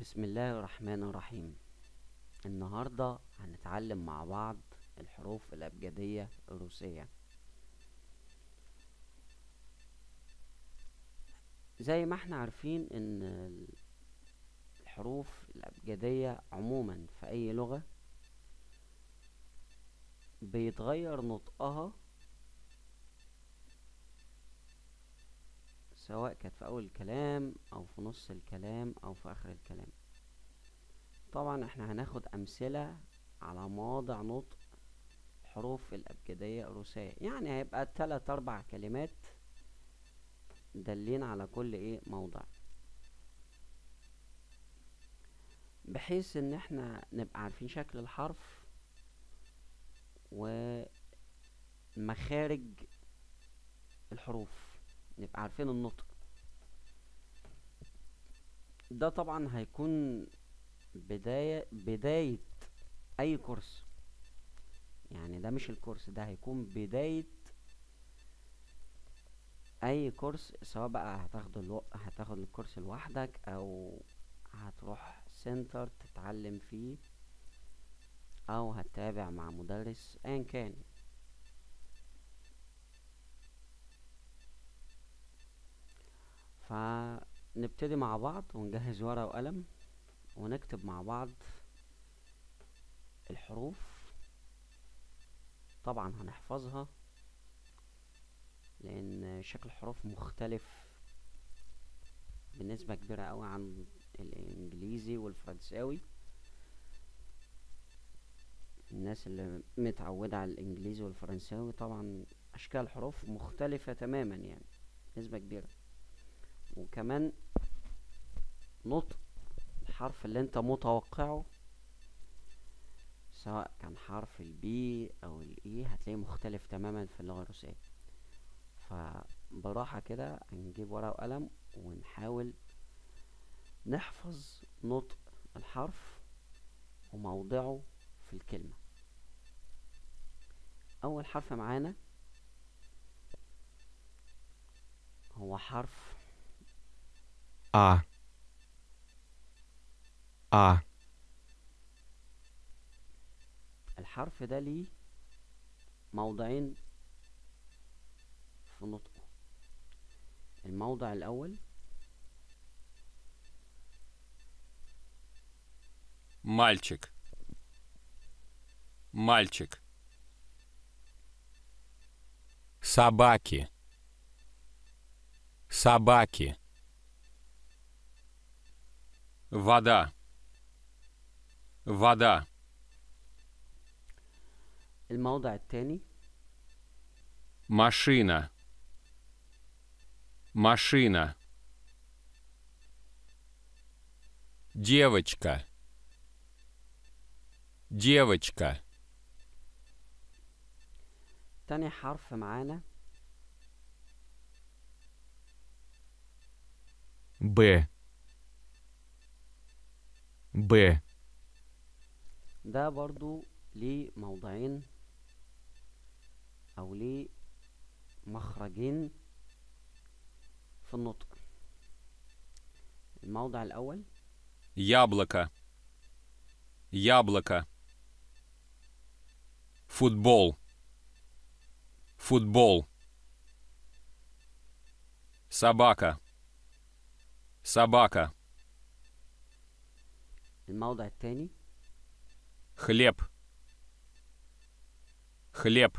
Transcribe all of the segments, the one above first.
بسم الله الرحمن الرحيم. النهاردة هنتعلم مع بعض الحروف الأبجدية الروسية. زي ما إحنا عارفين إن ال- الحروف الأبجدية عموما في أي لغة بيتغير نطقها سواء كانت في أول الكلام أو في نص الكلام أو في آخر الكلام. طبعا إحنا هناخد أمثلة على مواضع نطق الحروف الأبجدية الروسية. يعني هيبقى تلات أربع كلمات دالين على كل إيه موضع. بحيث إن إحنا نبقى عارفين شكل الحرف ومخارج الحروف. نبقى عارفين النطق. ده طبعا هيكون بداية بداية أي كورس. يعني ده مش الكورس ده هيكون بداية أي كورس سواء بقى هتاخد ألو... هتاخد الكورس لوحدك أو هتروح سنتر تتعلم فيه أو هتتابع مع مدرس أيا كان. فنبتدي مع بعض ونجهز ورقة وقلم ونكتب مع بعض الحروف. طبعا هنحفظها لأن شكل الحروف مختلف بنسبة كبيرة أوي عن الإنجليزي والفرنساوي. الناس اللي متعودة على الإنجليزي والفرنساوي طبعا أشكال الحروف مختلفة تماما يعني نسبة كبيرة. وكمان نطق الحرف اللي انت متوقعه سواء كان حرف البي أو الاي هتلاقيه مختلف تماما في اللغة الروسية فبراحة كده هنجيب ورقة وقلم ونحاول نحفظ نطق الحرف وموضعه في الكلمة. أول حرف معانا هو حرف А. А. الحرف ده ليه موضعين في نطقه الموضع الأول Мальчик. Мальчик. Собаки. Собаки. Вода. Вода. الموضع التاني Машина. Машина. Девочка. Девочка. تاني حرف معانا Б. Б. ده برضو ليه موضعين أو ليه مخرجين في النطق الموضع الأول Яблоко. Яблоко. Футбол. Футбол. Собака. Собака. الموضع التاني Хлеб. Хлеб.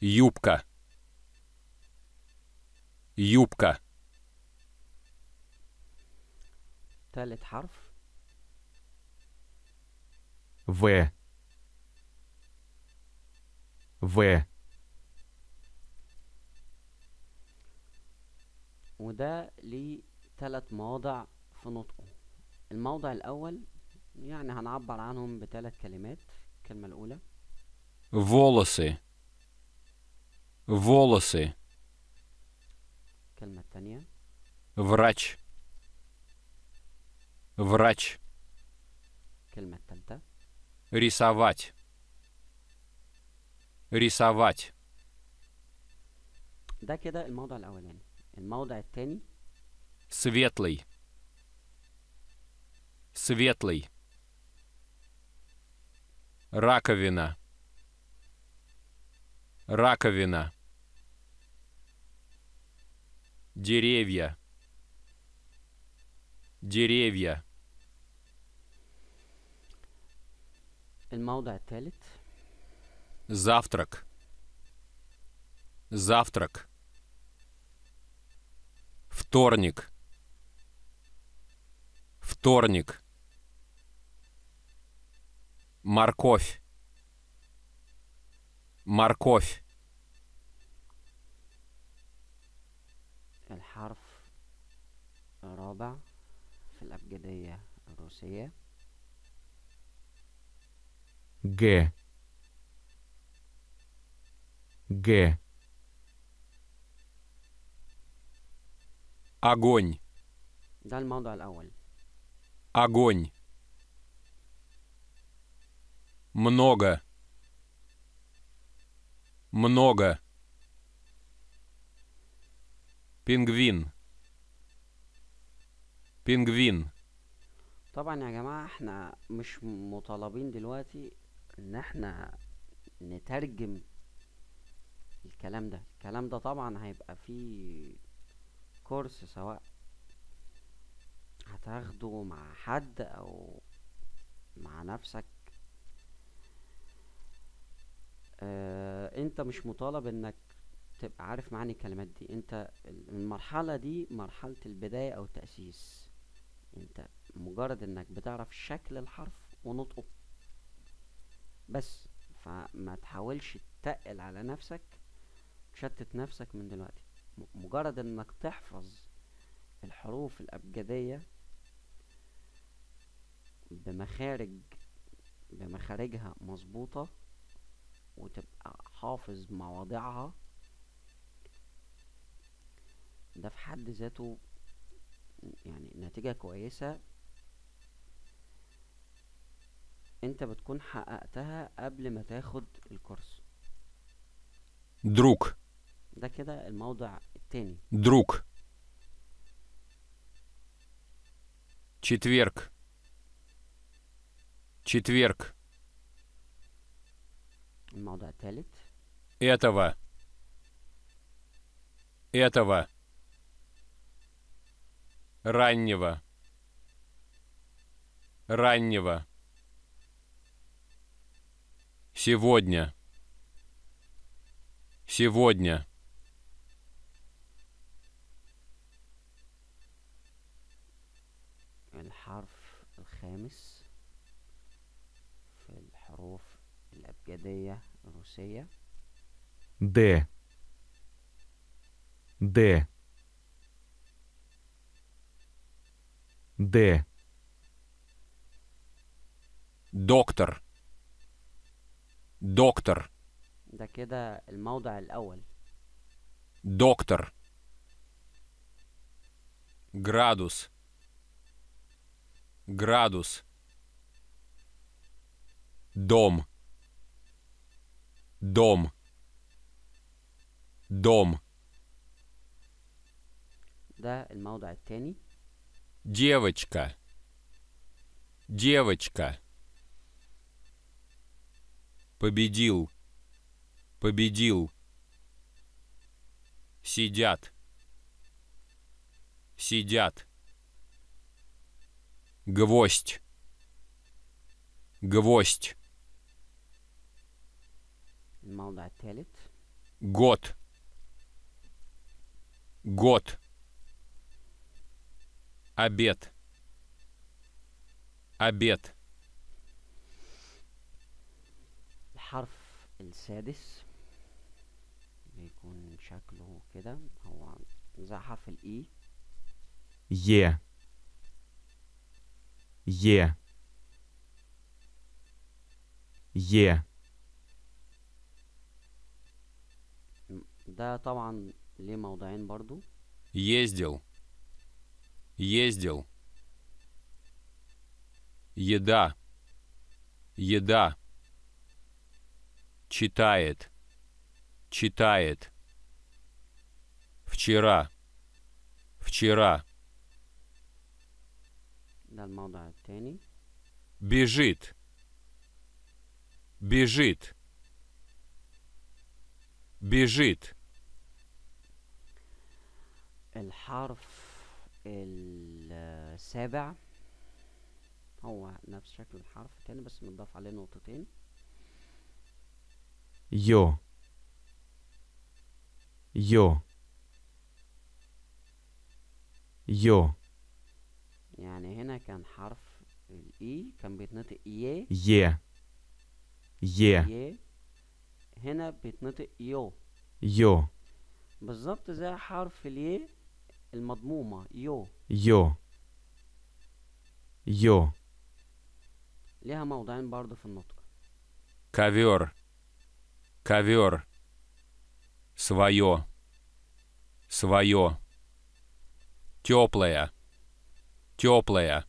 Юбка. Юбка. تالت حرف В. В. وده ليه تلات مواضع في نطقه الموضع الأول يعني هنعبر عنهم بثلاث كلمات الكلمة الأولى Волосы. Волосы. الكلمة التانية Врач. Врач. الكلمة التالتة Рисовать. Светлый. Светлый. Раковина. Раковина. Деревья. Деревья. الموضع الثالث Завтрак. Завтрак. Вторник. Вторник. Морковь. Морковь. الحرف الرابع في الأبجدية الروسية Г. Г. Огонь. ده الموضع الأول Огонь. Много. Много. Пингвин. Пингвин. طبعا يا جماعة احنا مش مطالبين دلوقتي ان احنا نترجم الكلام ده الكلام ده طبعا هيبقى فيه كورس سواء هتاخده مع حد او مع نفسك آه انت مش مطالب انك تبقى عارف معاني الكلمات دي. انت المرحلة دي مرحلة البداية أو التأسيس. انت مجرد انك بتعرف شكل الحرف ونطقه. بس فما تحاولش تتقل على نفسك تشتت نفسك من دلوقتي. مجرد انك تحفظ الحروف الأبجدية بمخارج بمخارجها مظبوطة وتبقى حافظ مواضعها ده في حد ذاته يعني نتيجة كويسة انت بتكون حققتها قبل ما تاخد الكورس Друг. ده كده الموضع التاني Друг. Четверг. Четверг. Этого. Этого. Раннего. Раннего. Сегодня. Сегодня. الأبجدية الروسية Д. Д. Д. Доктор. Доктор. ده كده الموضع الأول Доктор. Градус. Градус. Дом. Дом. Дом. ده الموضع التاني Девочка. Девочка. Победил. Победил. Сидят. Сидят. Гвоздь. Гвоздь. الموضع التالت Год. Год. Обед. Обед. الحرف السادس بيكون شكله كده هو زي حرف الإي Е. Е. Е. ده طبعا ليه موضعين برضو Ездил. Ездил. Еда. Еда. Читает. Читает. Вчера. Вчера. ده الموضع التاني Бежит. Бежит. Бежит. الحرف السابع. هو نفس شكل الحرف التاني بس متضاف عليه نقطتين. يو. يو. يو. يعني هنا كان حرف الاي e، كان بيتنطق ي. ي. ي. هنا بيتنطق يو. يو. بالظبط زي حرف الياء e. المضمومة يو Йо. Йо. ليها موضعين برضو في النطق Ковер. Ковер. Свое. Свое. Теплая. Теплая.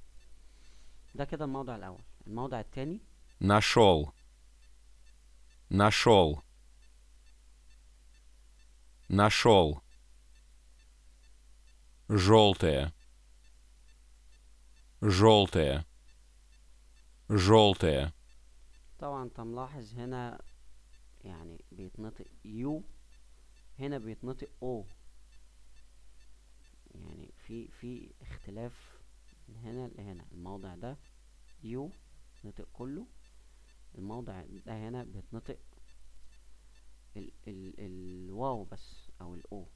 ده كده الموضع الأول الموضع التاني Нашел. Нашел. Нашел. Желтая. Желтая. Желтая. طبعا انت ملاحظ هنا يعني بيتنطق يو هنا بيتنطق او يعني في في اختلاف من هنا لهنا الموضع ده يو نطق كله الموضع ده هنا بيتنطق ال ال الواو بس او الاو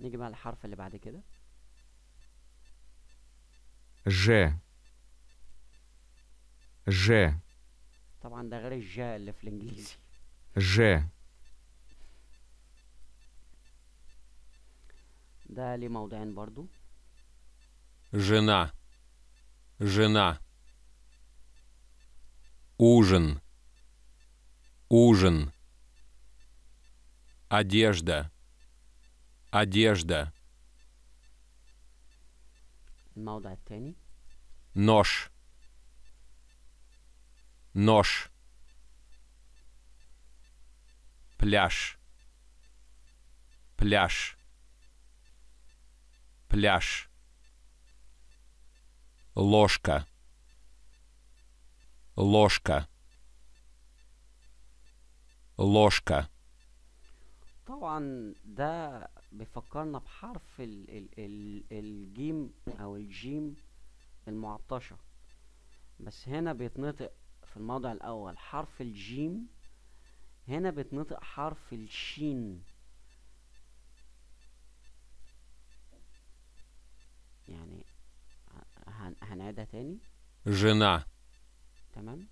نيجي بقى للحرف اللي بعد كده Ж. Ж. طبعا ده غير الجا اللي في الانجليزي Ж. ده ليه موضعين برضو Жена. Жена. Ужин. Ужин. Одежда. Одежда. الموضع التاني Нож. Нож. Пляж. Пляж. Пляж. Ложка. Ложка. Ложка. طبعا ده بيفكرنا بحرف ال ال ال الجيم او الجيم المعطشة بس هنا بيتنطق في الموضع الاول حرف الجيم هنا بيتنطق حرف الشين يعني ه- هن هنعيدها تاني Жена. تمام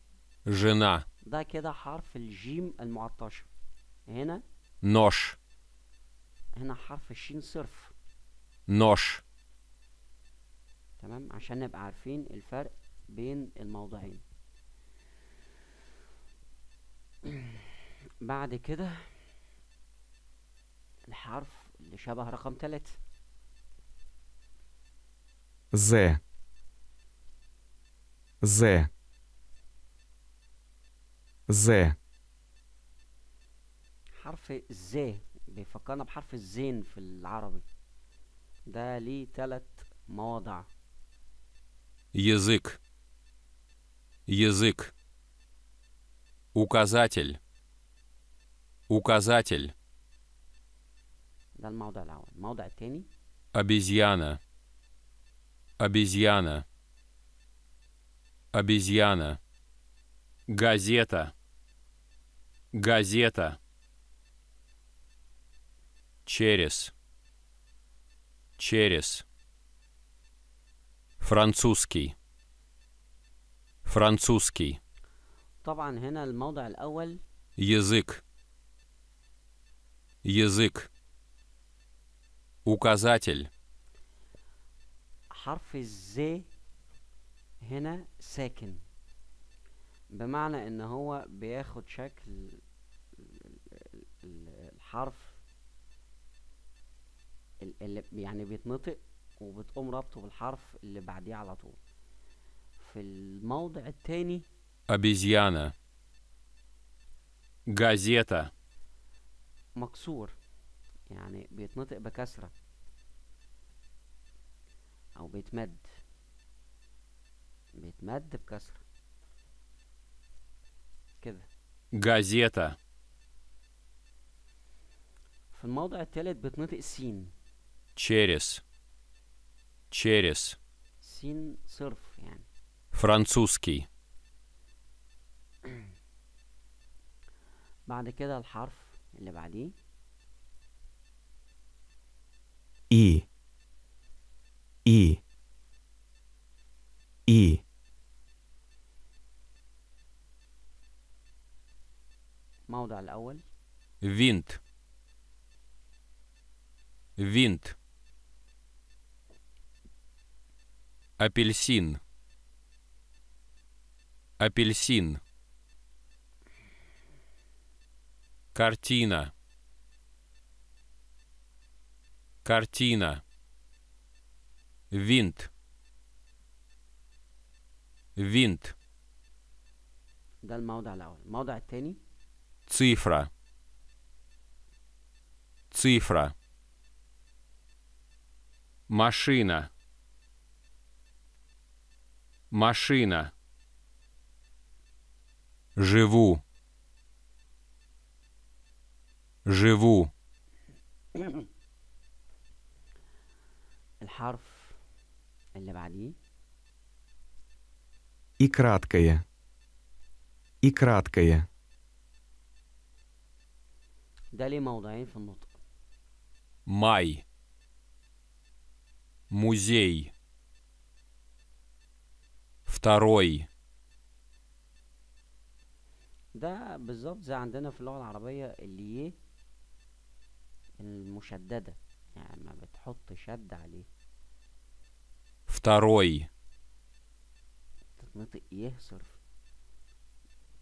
Жена. ده كده حرف الجيم المعطشة هنا Нож. هنا حرف الشين صرف. نوش. تمام؟ عشان نبقى عارفين الفرق بين الموضعين. بعد كده الحرف اللي شبه رقم تلاتة. ز. ز. ز. حرف ز. بيفكرنا بحرف الزين في العربي ده ليه تلات مواضع Язык. Язык. Указатель. Указатель. ده الموضع الأول الموضع التاني Обезьяна. Обезьяна. Обезьяна. Газета. Газета. Через. Через. Французский. Французский. طبعا هنا الموضع الأول Язык. Язык. Указатель. حرف الز هنا ساكن بمعنى ان هو بياخد شكل ال- ال- ال- الحرف ال- اللي يعني بيتنطق وبتقوم رابطه بالحرف اللي بعديه على طول في الموضع التاني Обезьяна. Газета. مكسور يعني بيتنطق بكسرة او بيتمد بيتمد بكسر كده газета, في الموضع التالت بتنطق السين через, через, سين صرف يعني французский, بعد كده الحرف اللي بعديه И. И. И. الموضع الأول винт, винт, апельсин, апельсин, картина, картина, винт, винт, ده الموضع الأول الموضع التاني цифра, цифра, машина, машина, живу, живу, الحرف اللي بعديه И краткое. И краткое. ده ليه موضعين في النطق май, музей, второй, ده بالظبط زي عندنا في اللغة العربية اللي المشددة يعني ما بتحط شد عليه второй, تتنطق يه صرف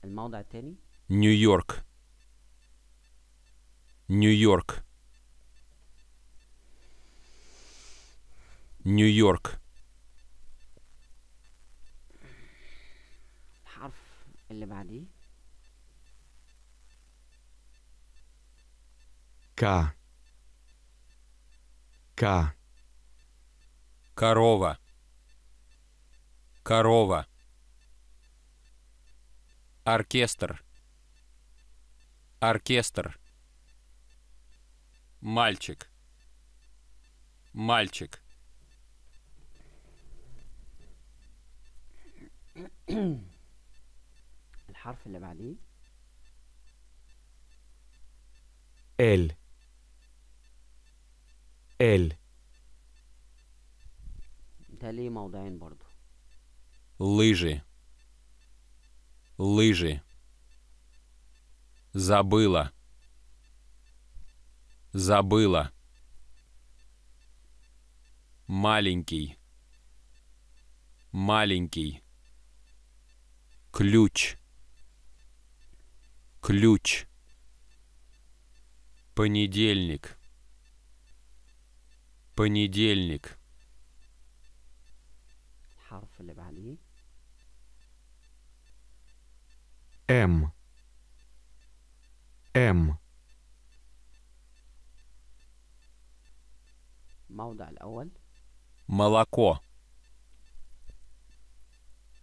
الموضع التاني Нью-Йорк. Нью-Йорк. Нью-Йорк. اللي بعديه К. К. Корова. Корова. Оркестр. Оркестр. Мальчик. Мальчик. الحرف اللي بعديه Л. Л. ده ليه موضعين برضو Лыжи. Лыжи. Забыла. Забыла. Маленький. Маленький. Ключ. Ключ. Понедельник. Понедельник. М. М. Молоко.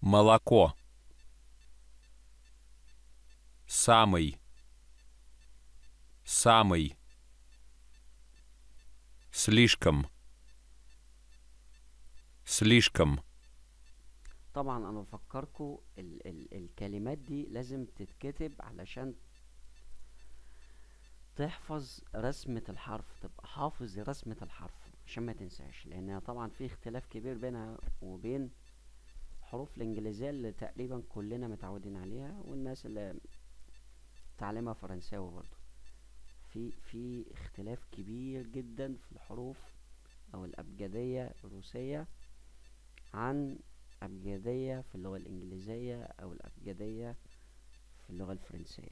Молоко. Самый. Самый. Слишком. Слишком. طبعا انا بفكركم ال ال الكلمات دي لازم تتكتب علشان تحفظ رسمة الحرف تبقى حافظ رسمة الحرف عشان ما تنساش لان طبعا في اختلاف كبير بينها وبين حروف الانجليزية اللي تقريبا كلنا متعودين عليها والناس اللي تعليمها فرنساوي برضو في في اختلاف كبير جدا في الحروف أو الأبجدية الروسية عن أبجدية في اللغة الإنجليزية أو الأبجدية في اللغة الفرنسية.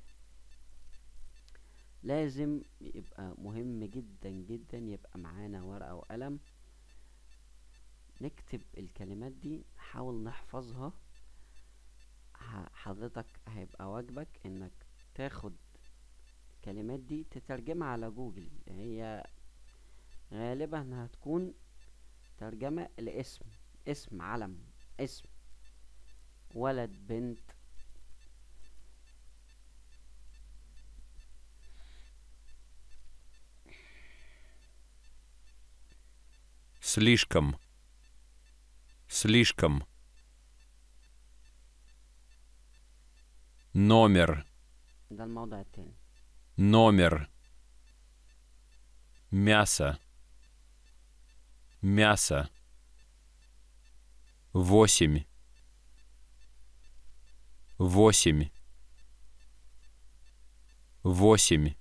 لازم يبقى مهم جدا جدا يبقى معانا ورقة وقلم نكتب الكلمات دي نحاول نحفظها. حضرتك هيبقى واجبك إنك تاخد الكلمات دي تترجمها على جوجل هي غالبا هتكون ترجمة لاسم اسم علم اسم ولد بنت Слишком. Слишком. Номер. ده الموضع التاني Номер. Мясо. Мясо. Восемь. Восемь. Восемь.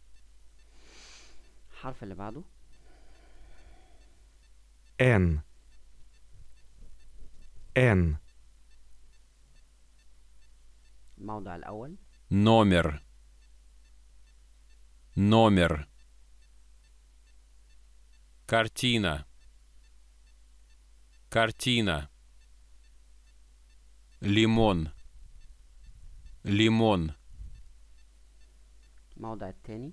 الحرف اللي بعده N N الموضع الأول Номер. Номер. Картина. Картина. Лимон. Лимон. الموضع التاني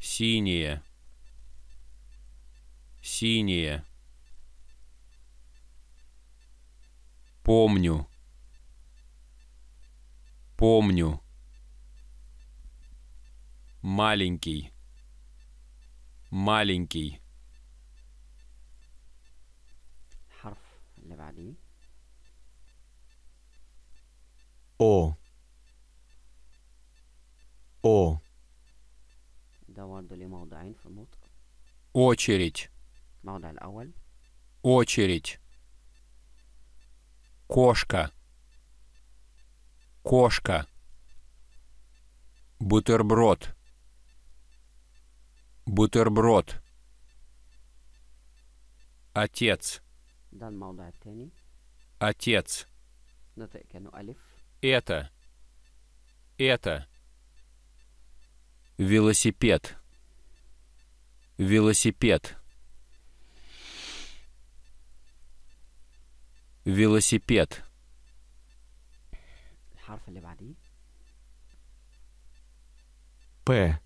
Синее. Синее. Помню. Помню. маленький, маленький. О. О. Очередь. Очередь. Кошка. Кошка. Бутерброд. Бутерброд. Отец. Отец. Это. Это. Велосипед. Велосипед. Велосипед. П.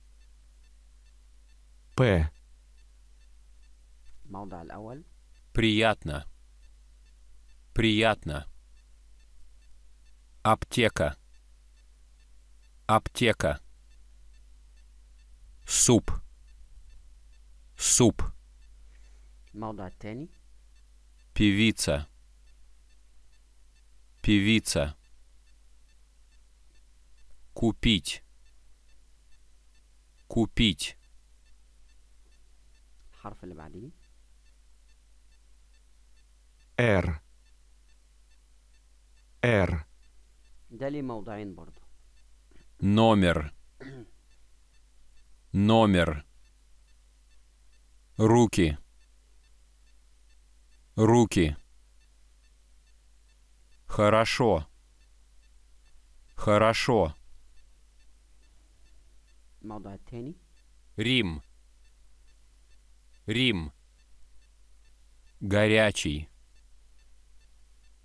П. Приятно. Приятно. Аптека. Аптека. Суп. Суп. Певица. Певица. Купить. Купить. الحرف اللي بعديه R R ده ليه موضعين برضه Номер. Номер. Руки. Руки. Хорошо. Хорошо. الموضع التاني Рим. Рим. Горячий.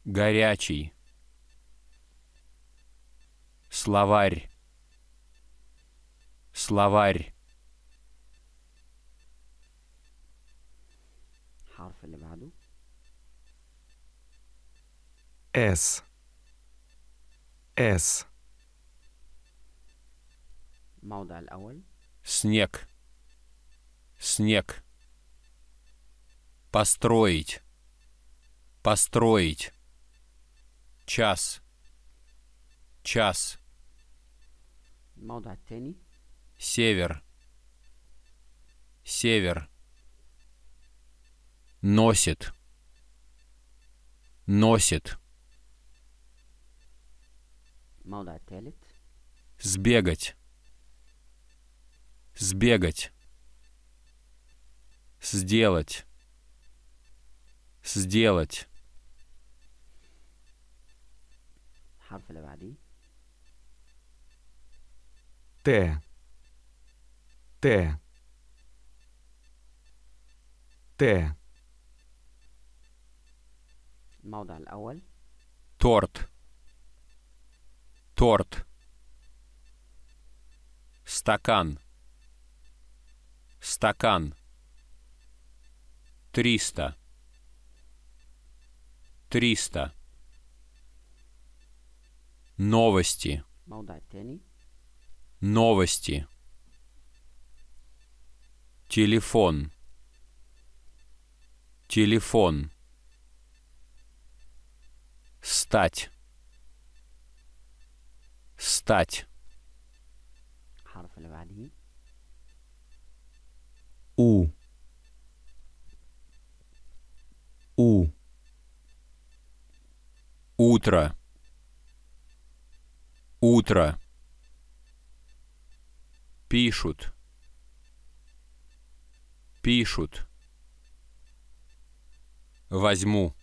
Горячий. Словарь. Словарь. الحرف اللي بعده S S الموضع الأول Снег. Снег. Построить. Построить. Час. Час. الموضع التاني Север. Север. Носит. Носит. الموضع التالت Сбегать. Сбегать. Сделать. Сделать. الحرف اللي بعديه Т Т Т الموضع الأول Торт. Торт. Стакан. Стакан. Триста. 300. Новости. Новости. Телефон. Телефон. Стать. Стать. У. У. утро, утро, пишут, пишут, возьму,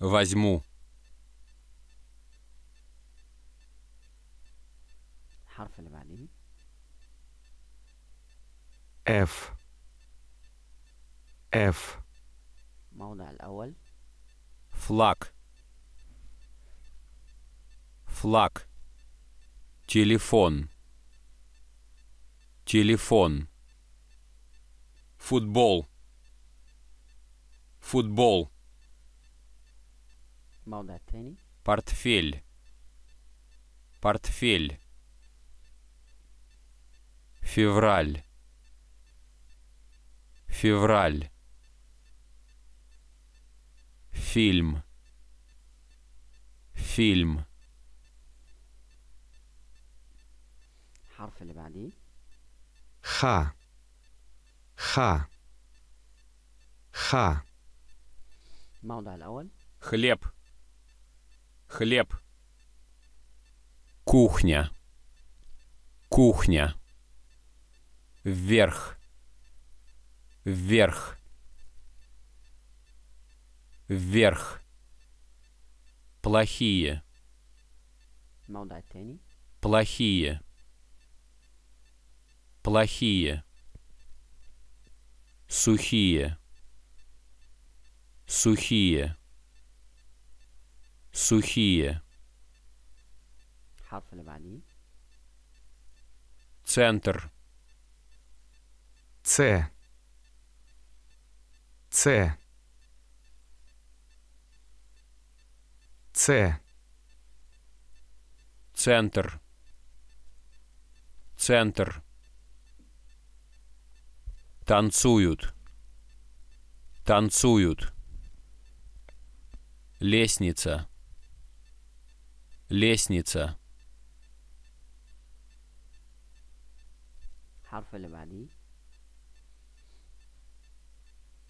возьму, الحرف اللي بعديه F. F. الموضع الأول Флаг. Флаг. Телефон. Телефон. Футбол. Футбол. Портфель. Портфель. Февраль. Февраль фильм. Фильм. ха ха ха хлеб. Хлеб. Кухня. Кухня. Вверх. Вверх. Вверх. Плохие. Плохие. Плохие. Сухие. Сухие. Сухие. Центр. С. С. С. центр, центр, танцуют, танцуют, лестница, лестница, الحرف اللي بعديه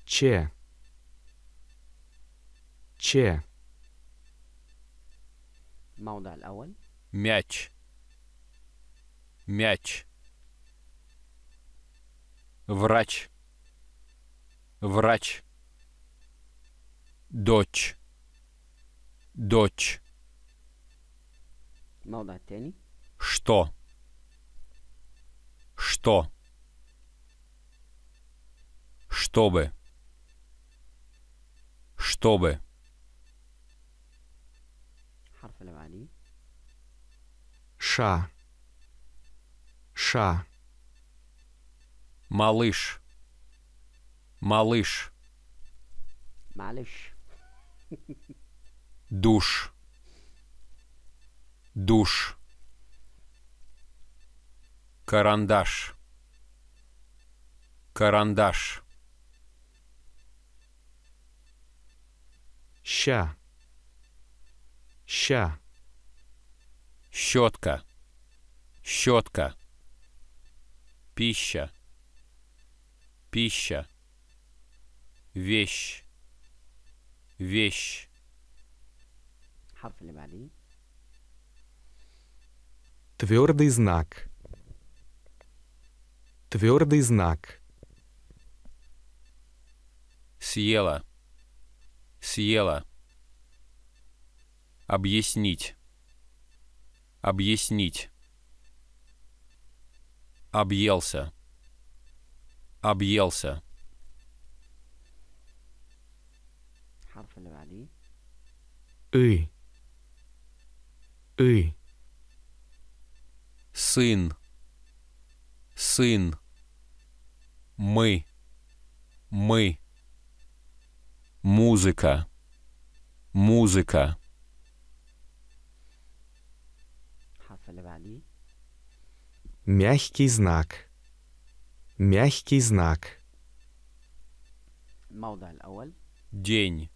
Ч. Ч. الموضع الأول мяч, мяч, врач, врач, дочь, дочь, الموضع التاني что, что, чтобы, чтобы, Ша. Ша. Малыш. Малыш. Малыш. Душ. Душ. Карандаш. Карандаш. Ща. Ща щетка, щетка, пища, пища, вещь, вещь. Твердый знак. Твердый знак. Съела. Съела. Объяснить. Объяснить. Объелся. Объелся. И. И. Сын. Сын. Мы. Мы. Музыка. Музыка. Мягкий знак. Мягкий знак. الموضع الأول день,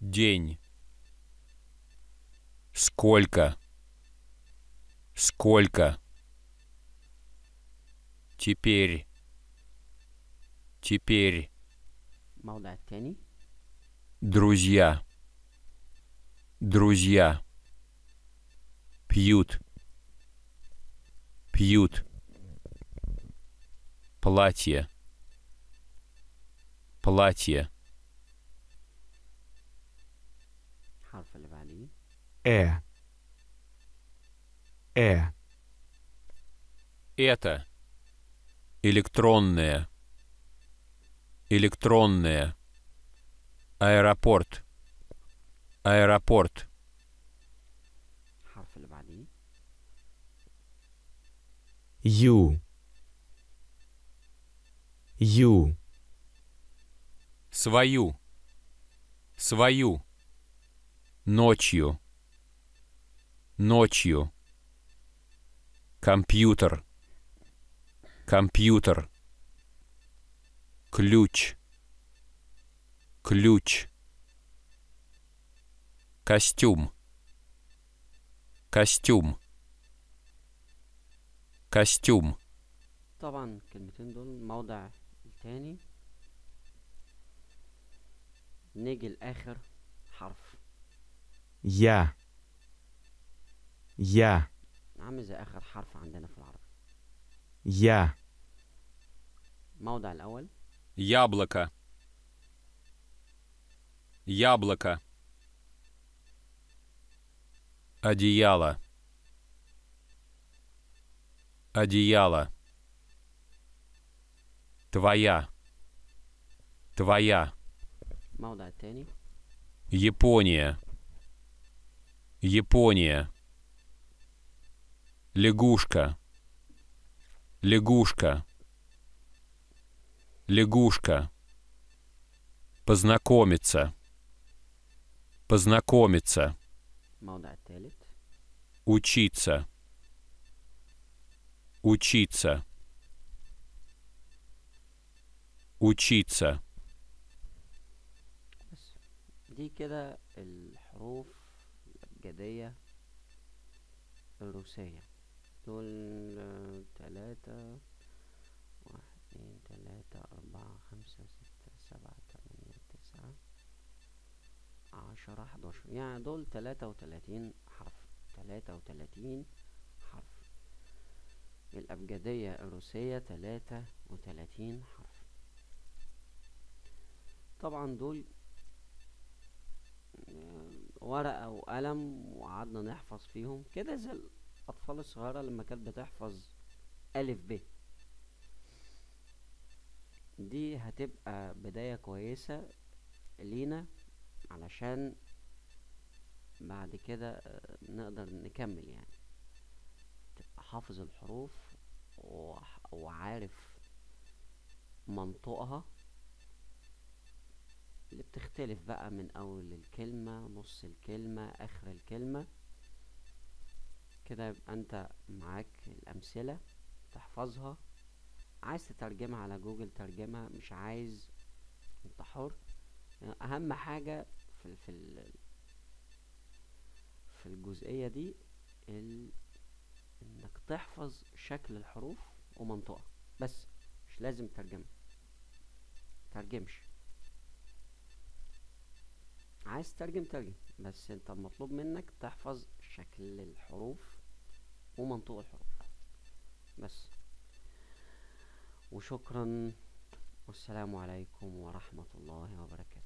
день. Сколько, сколько. Теперь, теперь. الموضع الثاني Друзья, друзья. Пьют, пьют. Платье. Платье. Э. Э. Это. Электронное. Электронное. Аэропорт. Аэропорт. Ю. Ю. Свою, свою. Ночью, ночью. Компьютер, компьютер. Ключ, ключ. Костюм, костюм. Костюм. طبعا الكلمتين دول الموضع التاني نيجي لآخر حرف Я. Я. عامل زي آخر حرف عندنا في العربي Я. الموضع الأول Яблоко. Яблоко. Одеяло. Одеяло. Твоя. Твоя. Япония. Япония. Лягушка. Лягушка. Лягушка. Познакомиться. Познакомиться. Учиться. Учиться. Учиться. بس دي كده الحروف الأبجدية الروسية دول آه، تلاتة واحد اتنين تلاتة أربعة خمسة ستة سبعة تمانية تسعة عشرة حداشر يعني دول تلاتة وتلاتين حرف تلاتة وتلاتين حرف الأبجدية الروسية تلاتة وتلاتين حرف. طبعا دول آه، ورقة وقلم وقعدنا نحفظ فيهم. كده زي الأطفال الصغيرة لما كانت بتحفظ ألف ب. دي هتبقى بداية كويسة لينا علشان بعد كده آه، نقدر نكمل يعني. حافظ الحروف وعارف منطقها اللي بتختلف بقى من أول الكلمة نص الكلمة آخر الكلمة كده يبقى أنت معاك الأمثلة تحفظها عايز تترجمها على جوجل ترجمها مش عايز أنت حر يعني أهم حاجة في في في الجزئية دي. إنك تحفظ شكل الحروف ومنطقها بس مش لازم ترجمة ترجمش عايز ترجم ترجم بس انت المطلوب منك تحفظ شكل الحروف ومنطوق الحروف. بس. وشكرا. والسلام عليكم ورحمة الله وبركاته.